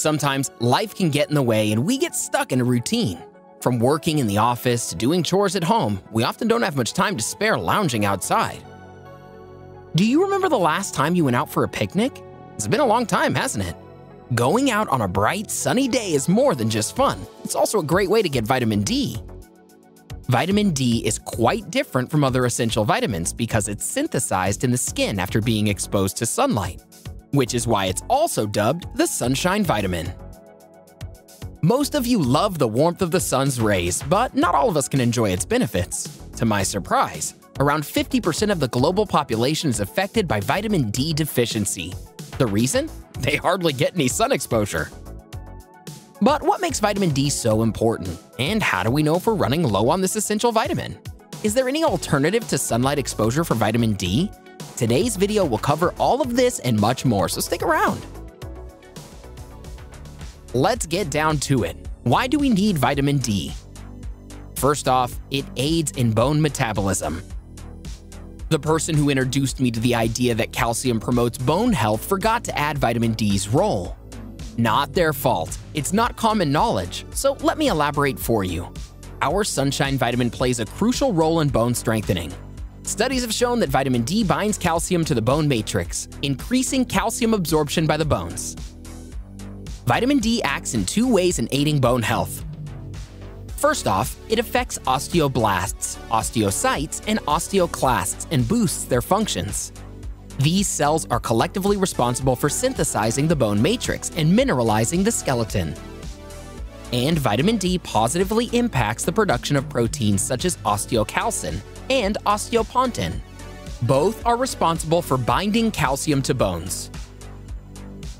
Sometimes life can get in the way and we get stuck in a routine. From working in the office to doing chores at home, we often don't have much time to spare lounging outside. Do you remember the last time you went out for a picnic? It's been a long time, hasn't it? Going out on a bright, sunny day is more than just fun. It's also a great way to get vitamin D. Vitamin D is quite different from other essential vitamins because it's synthesized in the skin after being exposed to sunlight, which is why it's also dubbed the sunshine vitamin. Most of you love the warmth of the sun's rays, but not all of us can enjoy its benefits. To my surprise, around 50% of the global population is affected by vitamin D deficiency. The reason? They hardly get any sun exposure. But what makes vitamin D so important? And how do we know if we're running low on this essential vitamin? Is there any alternative to sunlight exposure for vitamin D? Today's video will cover all of this and much more, so stick around. Let's get down to it. Why do we need vitamin D? First off, it aids in bone metabolism. The person who introduced me to the idea that calcium promotes bone health forgot to add vitamin D's role. Not their fault. It's not common knowledge, so let me elaborate for you. Our sunshine vitamin plays a crucial role in bone strengthening. Studies have shown that vitamin D binds calcium to the bone matrix, increasing calcium absorption by the bones. Vitamin D acts in two ways in aiding bone health. First off, it affects osteoblasts, osteocytes, and osteoclasts and boosts their functions. These cells are collectively responsible for synthesizing the bone matrix and mineralizing the skeleton. And vitamin D positively impacts the production of proteins such as osteocalcin and osteopontin. Both are responsible for binding calcium to bones.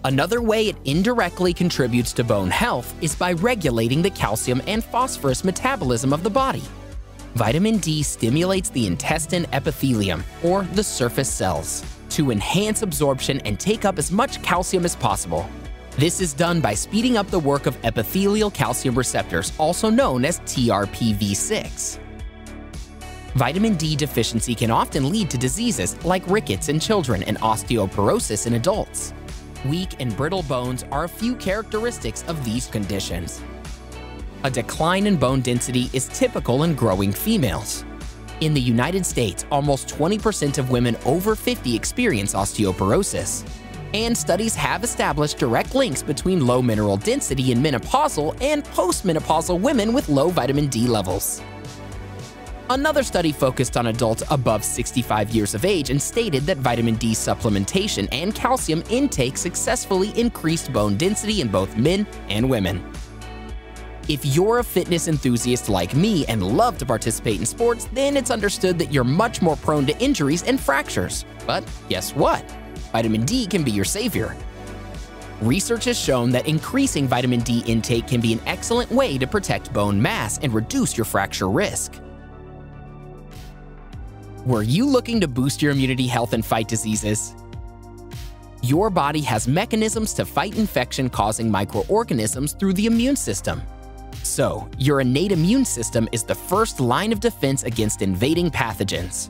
Another way it indirectly contributes to bone health is by regulating the calcium and phosphorus metabolism of the body. Vitamin D stimulates the intestine epithelium, or the surface cells, to enhance absorption and take up as much calcium as possible. This is done by speeding up the work of epithelial calcium receptors, also known as TRPV6. Vitamin D deficiency can often lead to diseases like rickets in children and osteoporosis in adults. Weak and brittle bones are a few characteristics of these conditions. A decline in bone density is typical in growing females. In the United States, almost 20% of women over 50 experience osteoporosis. And studies have established direct links between low mineral density in menopausal and postmenopausal women with low vitamin D levels. Another study focused on adults above 65 years of age and stated that vitamin D supplementation and calcium intake successfully increased bone density in both men and women. If you're a fitness enthusiast like me and love to participate in sports, then it's understood that you're much more prone to injuries and fractures. But guess what? Vitamin D can be your savior. Research has shown that increasing vitamin D intake can be an excellent way to protect bone mass and reduce your fracture risk. Were you looking to boost your immunity health and fight diseases? Your body has mechanisms to fight infection-causing microorganisms through the immune system. So, your innate immune system is the first line of defense against invading pathogens.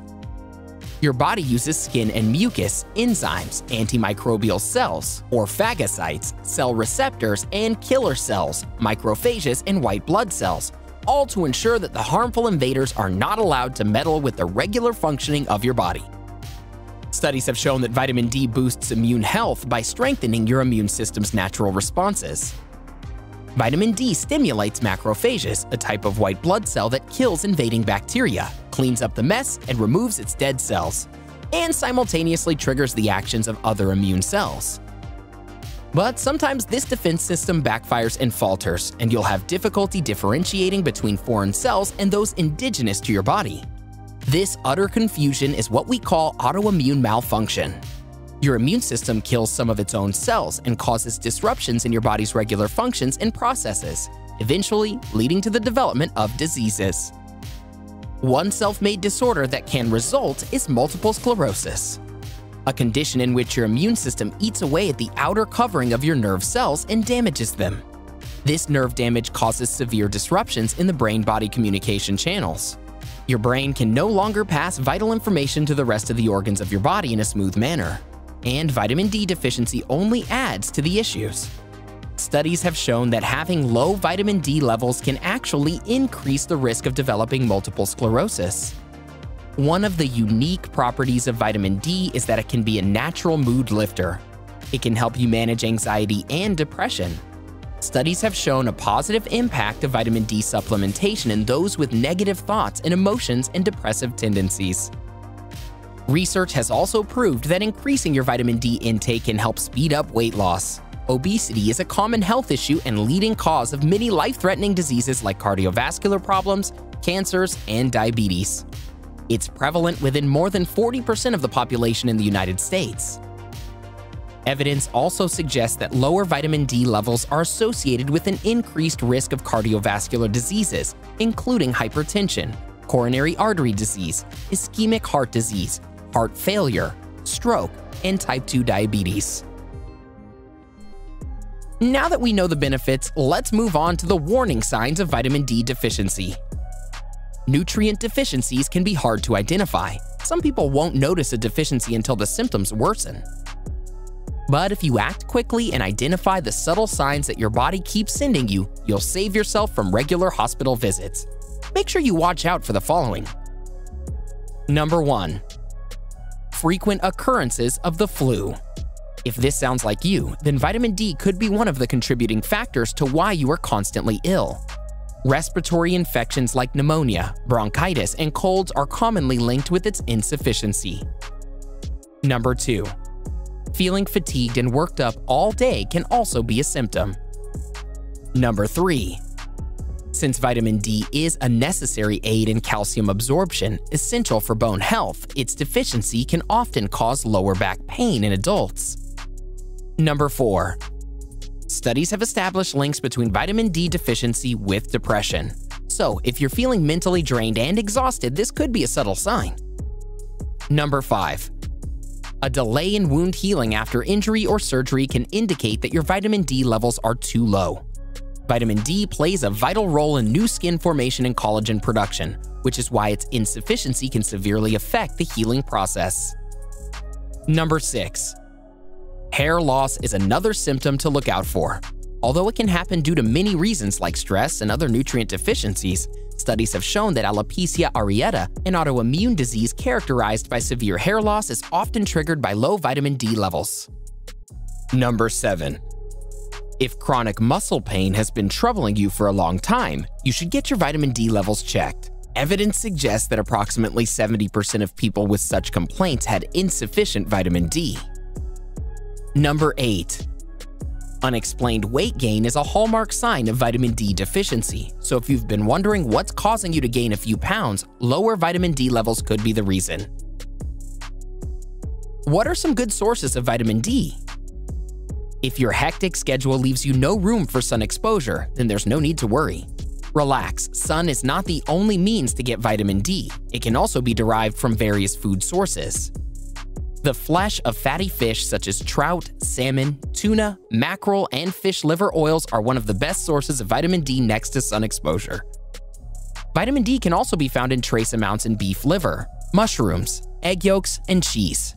Your body uses skin and mucus, enzymes, antimicrobial cells, or phagocytes, cell receptors, and killer cells, macrophages, and white blood cells all to ensure that the harmful invaders are not allowed to meddle with the regular functioning of your body. Studies have shown that vitamin D boosts immune health by strengthening your immune system's natural responses. Vitamin D stimulates macrophages, a type of white blood cell that kills invading bacteria, cleans up the mess, and removes its dead cells, and simultaneously triggers the actions of other immune cells. But sometimes this defense system backfires and falters, and you'll have difficulty differentiating between foreign cells and those indigenous to your body. This utter confusion is what we call autoimmune malfunction. Your immune system kills some of its own cells and causes disruptions in your body's regular functions and processes, eventually leading to the development of diseases. One self-made disorder that can result is multiple sclerosis a condition in which your immune system eats away at the outer covering of your nerve cells and damages them. This nerve damage causes severe disruptions in the brain-body communication channels. Your brain can no longer pass vital information to the rest of the organs of your body in a smooth manner, and vitamin D deficiency only adds to the issues. Studies have shown that having low vitamin D levels can actually increase the risk of developing multiple sclerosis. One of the unique properties of vitamin D is that it can be a natural mood lifter. It can help you manage anxiety and depression. Studies have shown a positive impact of vitamin D supplementation in those with negative thoughts and emotions and depressive tendencies. Research has also proved that increasing your vitamin D intake can help speed up weight loss. Obesity is a common health issue and leading cause of many life-threatening diseases like cardiovascular problems, cancers, and diabetes. It's prevalent within more than 40% of the population in the United States. Evidence also suggests that lower vitamin D levels are associated with an increased risk of cardiovascular diseases, including hypertension, coronary artery disease, ischemic heart disease, heart failure, stroke, and type 2 diabetes. Now that we know the benefits, let's move on to the warning signs of vitamin D deficiency nutrient deficiencies can be hard to identify. Some people won't notice a deficiency until the symptoms worsen. But if you act quickly and identify the subtle signs that your body keeps sending you, you'll save yourself from regular hospital visits. Make sure you watch out for the following. Number 1. Frequent occurrences of the flu. If this sounds like you, then vitamin D could be one of the contributing factors to why you are constantly ill. Respiratory infections like pneumonia, bronchitis, and colds are commonly linked with its insufficiency. Number 2. Feeling fatigued and worked up all day can also be a symptom. Number 3. Since vitamin D is a necessary aid in calcium absorption, essential for bone health, its deficiency can often cause lower back pain in adults. Number 4. Studies have established links between vitamin D deficiency with depression. So, if you're feeling mentally drained and exhausted, this could be a subtle sign. Number 5. A delay in wound healing after injury or surgery can indicate that your vitamin D levels are too low. Vitamin D plays a vital role in new skin formation and collagen production, which is why its insufficiency can severely affect the healing process. Number 6. Hair loss is another symptom to look out for. Although it can happen due to many reasons like stress and other nutrient deficiencies, studies have shown that alopecia areata, an autoimmune disease characterized by severe hair loss, is often triggered by low vitamin D levels. Number 7. If chronic muscle pain has been troubling you for a long time, you should get your vitamin D levels checked. Evidence suggests that approximately 70% of people with such complaints had insufficient vitamin D. Number 8. Unexplained weight gain is a hallmark sign of vitamin D deficiency, so if you've been wondering what's causing you to gain a few pounds, lower vitamin D levels could be the reason. What are some good sources of vitamin D? If your hectic schedule leaves you no room for sun exposure, then there's no need to worry. Relax, sun is not the only means to get vitamin D. It can also be derived from various food sources. The flesh of fatty fish such as trout, salmon, tuna, mackerel, and fish liver oils are one of the best sources of vitamin D next to sun exposure. Vitamin D can also be found in trace amounts in beef liver, mushrooms, egg yolks, and cheese.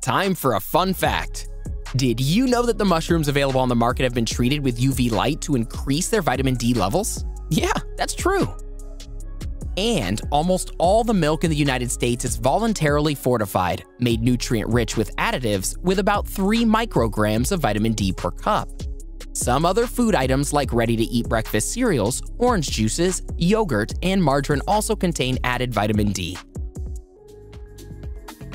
Time for a fun fact. Did you know that the mushrooms available on the market have been treated with UV light to increase their vitamin D levels? Yeah, that's true. And almost all the milk in the United States is voluntarily fortified, made nutrient rich with additives, with about 3 micrograms of vitamin D per cup. Some other food items like ready-to-eat breakfast cereals, orange juices, yogurt, and margarine also contain added vitamin D.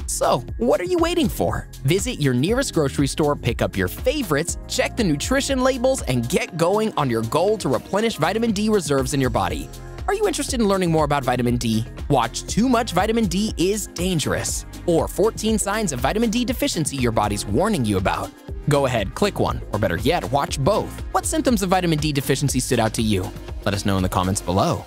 So, what are you waiting for? Visit your nearest grocery store, pick up your favorites, check the nutrition labels, and get going on your goal to replenish vitamin D reserves in your body. Are you interested in learning more about vitamin D? Watch Too Much Vitamin D is Dangerous, or 14 Signs of Vitamin D Deficiency Your Body's Warning You About. Go ahead, click one, or better yet, watch both. What symptoms of vitamin D deficiency stood out to you? Let us know in the comments below.